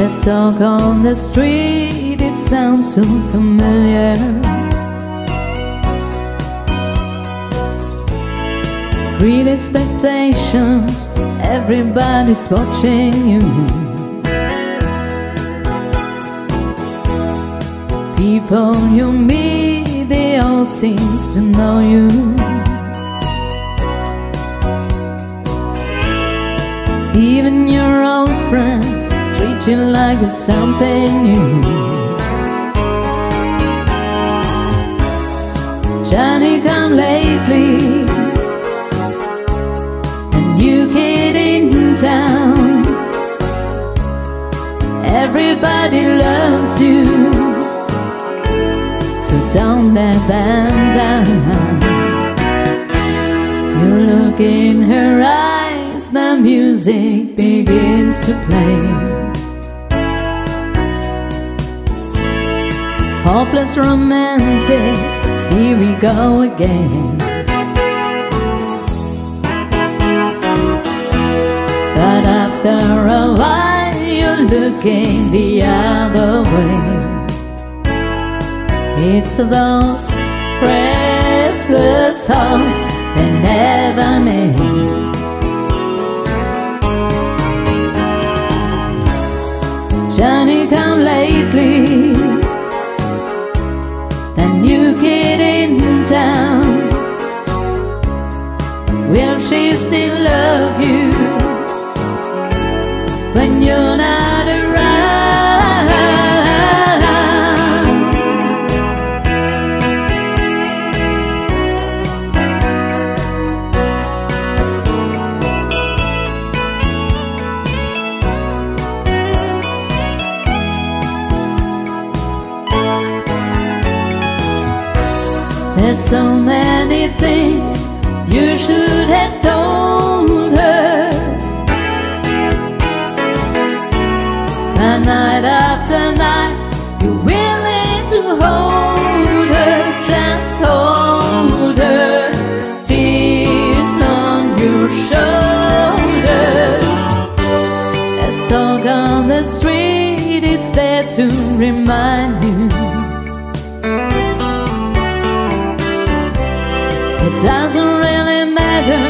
Let's talk on the street, it sounds so familiar. Great expectations, everybody's watching you. People you meet, they all seems to know you. Even your old friends you like you're something new. Johnny come lately, a new kid in town. Everybody loves you, so don't let them down. You look in her eyes, the music begins to play. Hopeless romantics, here we go again. But after a while, you're looking the other way. It's those restless songs that never made. When you're not around? There's so many things you should have told on the street, it's there to remind you. It doesn't really matter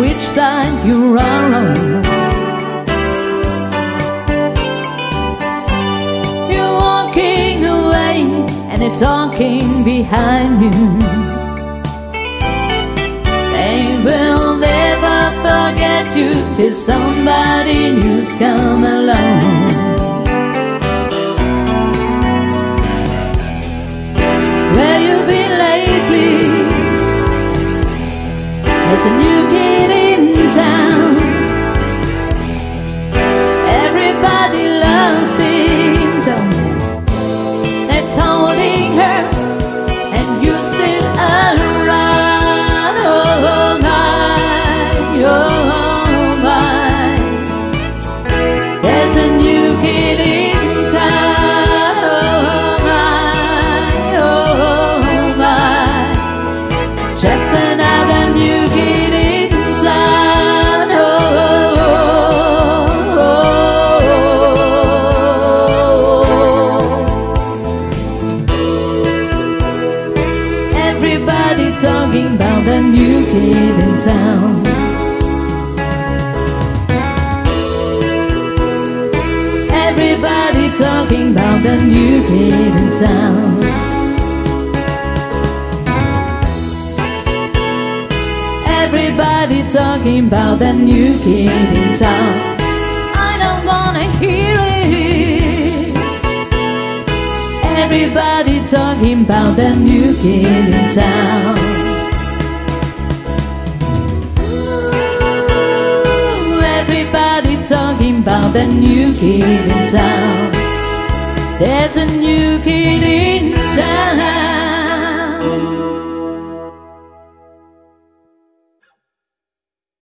which side you are on. You're walking away and they're talking behind you. You till somebody new's come along. Where you been lately? There's a new kid kid in town. Everybody talking about the new kid in town. Everybody talking about the new kid in town. I don't wanna hear it. Everybody talking about the new kid in town. About the new kid in town. There's a new kid in town.